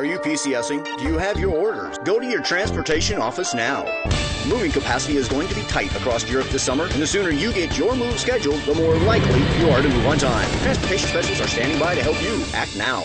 Are you PCSing? Do you have your orders? Go to your transportation office now. Moving capacity is going to be tight across Europe this summer, and the sooner you get your move scheduled, the more likely you are to move on time. Transportation specialists are standing by to help you act now.